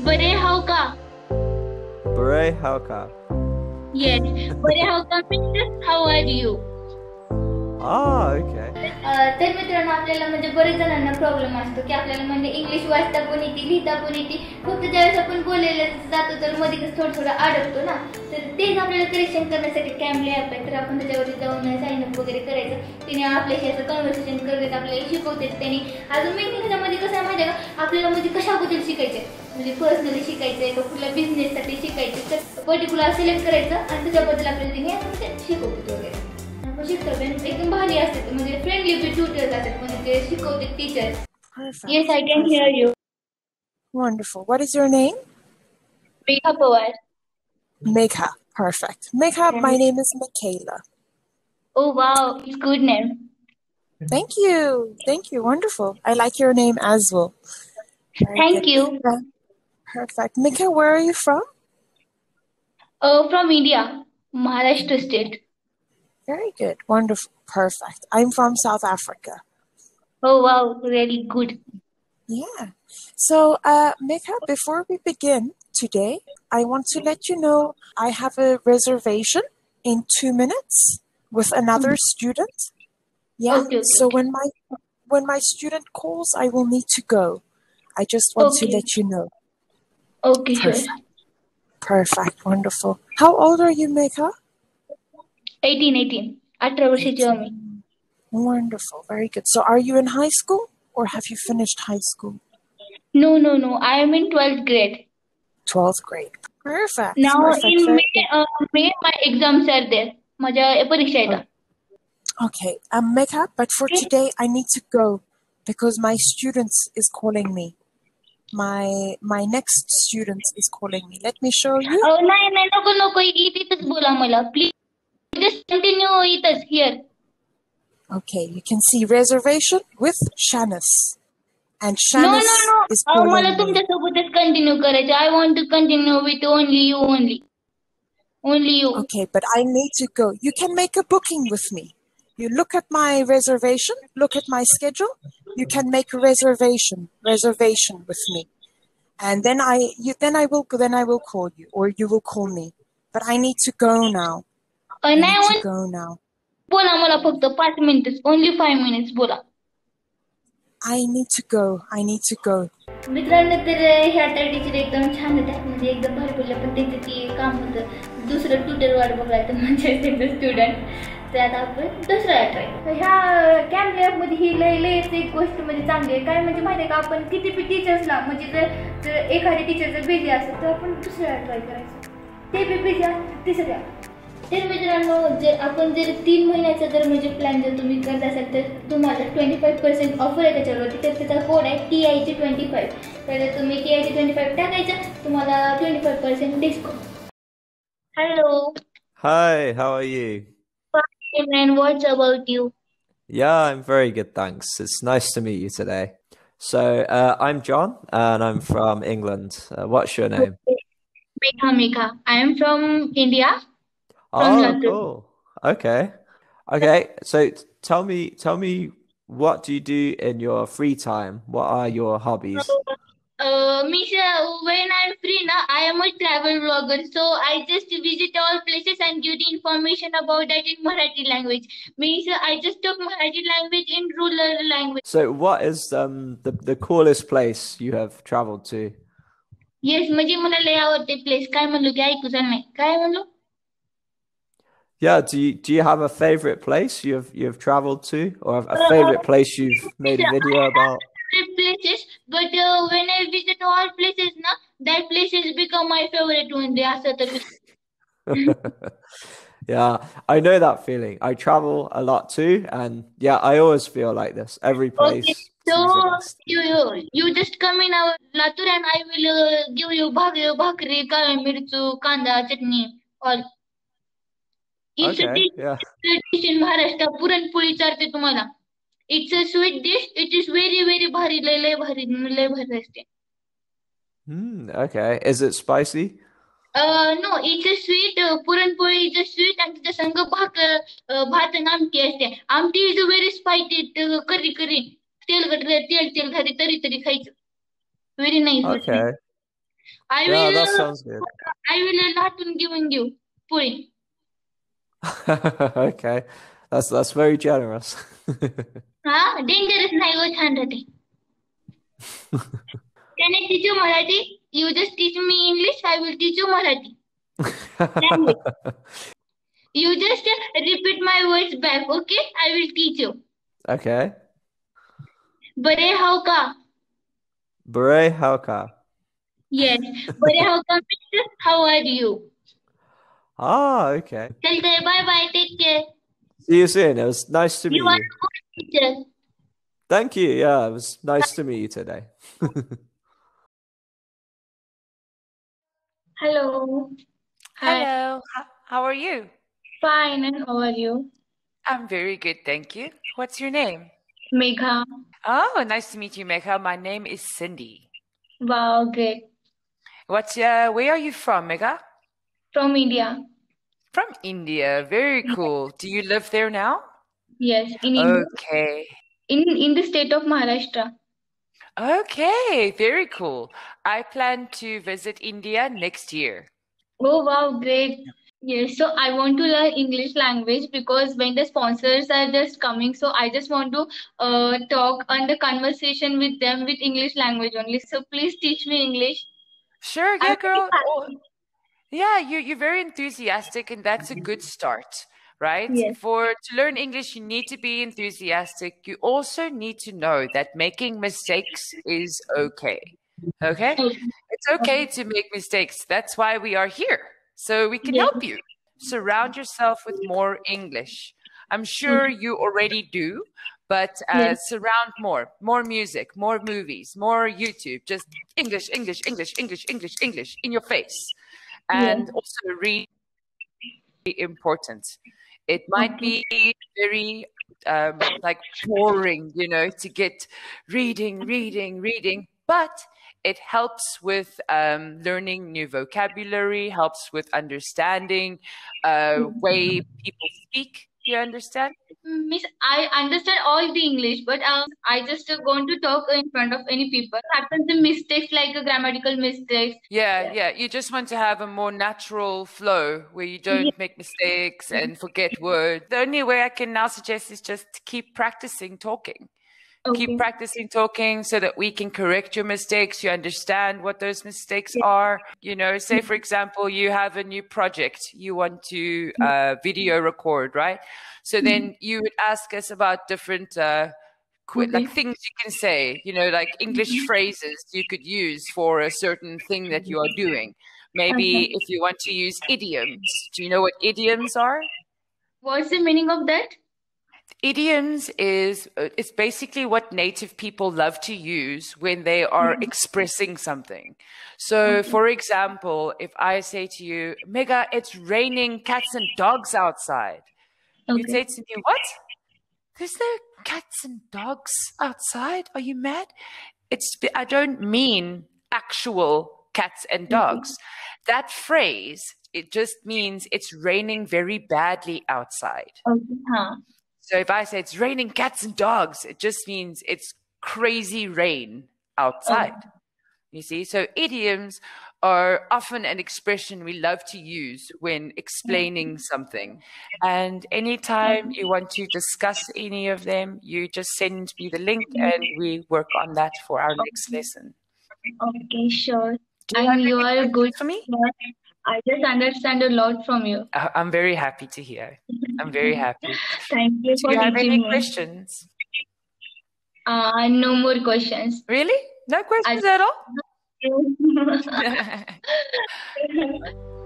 Berehauka. Berehauka. Yes, Berehauka means how are you? Ah, तर मित्रांनो आपल्याला म्हणजे बरेच जणांना प्रॉब्लेम असतो की आपल्याला म्हणजे इंग्लिश वाचता पण येते लिहिता पण येते. फक्त ज्यावेळेस आपण बोलायला जातो तर मध्ये थोडं थोडं अडकतो ना. तर तेच आपल्याला करेक्शन करण्यासाठी कॅमले ॲप आहे तर आपण त्याच्यावरती जाऊन म्हणजे साईन अप वगैरे करायचं. तिने आपल्याशी असं कन्व्हर्सेशन करत आपल्याला शिकवते त्याने अजून मेन ह्याच्यामध्ये कसं आहे माहिती आहे का? आपल्याला म्हणजे कशाबद्दल शिकायचं म्हणजे पर्सनली शिकायचं आहे का? कुठल्या बिझनेससाठी शिकायचं तर पर्टिक्युलर सिलेक्ट करायचं आणि त्याच्याबद्दल आपल्याला तिने आपण शिकतो पण एकदम भारी असतात म्हणजे फ्रेंडली बी ट्युटर्स असतात म्हणजे ते शिकवते teacher Perfect. Yes I can hear you Wonderful. What is your name? Rekha Pawar Megha. Perfect. Megha, my name is Michaela. O wow it's good name Thank you. Thank you. Wonderful. I like your name as well. Very Thank good. you. Uh, Perfect. Megha, where are you from? From India Maharashtra state Very good. Wonderful. Perfect. I'm from South Africa. Oh, wow. Really good. Yeah. So, uh, Mika, before we begin today, I want to let you know I have a reservation in two minutes with another mm-hmm. student. Yeah. Okay, so okay. when my when my student calls, I will need to go. I just want okay. to let you know. Okay. Perfect. Perfect. Wonderful. How old are you, Mika? 18, 18 at Traverse Germany. Wonderful, very good. So, are you in high school or have you finished high school? No, no, no. I am in 12th grade. 12th grade. Perfect. Now, Perfect. in May, uh, May, my exams are there. माझ्या परीक्षा आहेत Okay, um, but for today I need to go because my students is calling me. My my next student is calling me. Let me show you. Oh, no, no, no, no, no, no, no, no, no, no, no, please just continue इथंच here Okay, you can see reservation with Shanice, and no Shanice no no is अहो, मला calling me. तुमच्यासोबतच continue करायचं I want to continue with only you only only you Okay, but I need to go. You can make a booking with me. You look at my reservation, look at my schedule. You can make a reservation, reservation with me, and then I you then I will then I will call you or you will call me. But I need to go now. I नाही need to ओन- go now. बोला मला फक्त पाच minute only five minutes बोला. I need to go. I need to go. मित्रांनो तर ह्या त्या टीचर एकदम छान होत्या म्हणजे एकदम भारी बोलल्या पण त्यांचं ती काम होतं. दुसरं ट्युटर वाट बघायचं म्हणजे त्यांचं स्टुडंट तर आता आपण दुसरा ट्राय ह्या कॅम्प लॅबमध्ये ही लय लयच एक गोष्ट म्हणजे चांगली आहे. काय म्हणजे माहिती आहे का आपण किती बी टीचर्सला म्हणजे जर जर एखादी टीचर जर बिझी असेल तर आपण दुसऱ्या ट्राय करायचं. ते बी बिझी असतील तिसऱ्या तर मित्रांनो जर आपण जर तीन महिन्याचा जर म्हणजे प्लॅन जर तुम्ही करत असाल तर तुम्हाला ट्वेंटी फाईव्ह पर्सेंट ऑफर आहे त्याच्यावरती तर त्याचा कोड आहे टी आय ची ट्वेंटी फाईव्ह तर जर तुम्ही टी आय ची ट्वेंटी फाईव्ह टाकायचं तुम्हाला twenty five percent discount hello Hi, how are you? and what's about you Yeah, I'm very good, thanks. It's nice to meet you today. So, uh, I'm John, and I'm from England. Uh, what's your name? Megha Megha I am from India From Oh, London. cool. Okay. Okay. So, t- tell me, tell me, what do you do in your free time? What are your hobbies? Uh, means uh, when I'm free now, I am a travel vlogger. So I just visit all places and give the information about that in Marathi language. Means uh, I just talk Marathi language in rural language. So, what is um the the coolest place you have traveled to? Yes, म्हणजे मला लय आवडते place काय म्हणलो की ऐकू झालं नाही काय म्हणलो yeah. Do you do you have a favorite place you've you've traveled to, or a favorite place you've made a video about? places, but uh, when I visit all places, now that places become my favorite one. they are Saturday. yeah, I know that feeling. I travel a lot too, and yeah, I always feel like this. Every place. Okay. So you, you you just come in our Latur and I will uh, give you bhakri, bhakri, kala mirchu, kanda, chutney, all. It's a Okay. Maharashtra puranpoli चालते तुम्हाला it's a sweet dish it is very very भारी लय लय भारी लय भारी असते Hmm. Okay. Is it no it's a sweet puranpoli is a sweet आणि त्याच्या संग भाकर भात आणि आमटी असते amti is a very spicy curry curry तेलकट तेल तेल खाते तरी तरी खायचं very nice very I will I will not given give poli Okay. That's that's very generous. हा डेंजरस नाही हो छान राहते Can I teach you Marathi? You just teach me English. I will teach you Marathi. You just uh, repeat my words back, okay? I will teach you. Okay. बरे हाव का? Bure Hauka. Yes. बरे हाव का means how are you? Ah, okay. Till bye bye. Take care. See you soon. It was nice to you meet are you. Teacher. Thank you. Yeah, it was nice to meet you today. Hello. Hi. Hello. How are you? Fine. And how are you? I'm very good. Thank you. What's your name? Megha. Oh, nice to meet you, Megha. My name is Cindy. Wow, great. What's, uh, where are you from, Megha? From India. From India. Very cool. Do you live there now? Yes, in India. Okay. In in the state of Maharashtra. Okay, very cool. I plan to visit India next year. Oh wow, great. Yes, so I want to learn English language because when the sponsors are just coming, so I just want to uh, talk on the conversation with them with English language only. So please teach me English. Sure, yeah, girl. Oh, yeah, you you're very enthusiastic, and that's a good start, right? Yes. For to learn English, you need to be enthusiastic. You also need to know that making mistakes is okay. Okay? It's okay to make mistakes. That's why we are here. So we can Yes. help you. Surround yourself with more English. I'm sure you already do, but uh, Yes. surround more. More music, more movies, more YouTube. Just English, English, English, English, English, English in your face. And also read important. It might be very um, like boring, you know, to get reading, reading, reading, but it helps with um, learning new vocabulary, helps with understanding uh, way people speak. Do you understand? Miss, I understand all the English, but um, I just uh, going to talk in front of any people. Happen the mistakes like uh, grammatical mistakes. Yeah, yeah. You just want to have a more natural flow where you don't make mistakes and forget words. The only way I can now suggest is just to keep practicing talking. Okay. Keep practicing talking so that we can correct your mistakes. You understand what those mistakes are. You know, say for example, you have a new project you want to uh, video record, right? So then you would ask us about different uh, like things you can say. You know, like English phrases you could use for a certain thing that you are doing. Maybe if you want to use idioms. Do you know what idioms are? What's the meaning of that? Idioms is uh, it's basically what native people love to use when they are mm-hmm. expressing something. So, mm-hmm. for example, if I say to you, "Megha, it's raining cats and dogs outside," you'd say to me, "What? There's no cats and dogs outside? Are you mad?" It's I don't mean actual cats and mm-hmm. dogs. That phrase it just means it's raining very badly outside. Oh, okay. So if I say it's raining cats and dogs, it just means it's crazy rain outside. Oh. You see? So idioms are often an expression we love to use when explaining mm-hmm. something. And anytime you want to discuss any of them, you just send me the link and we work on that for our next lesson. Okay, sure. Do you you are good for me? I just understand a lot from you. Uh, I'm very happy to hear. I'm very happy. Thank you Do for you have any me. questions? Uh, no more questions. Really? No questions at all? I-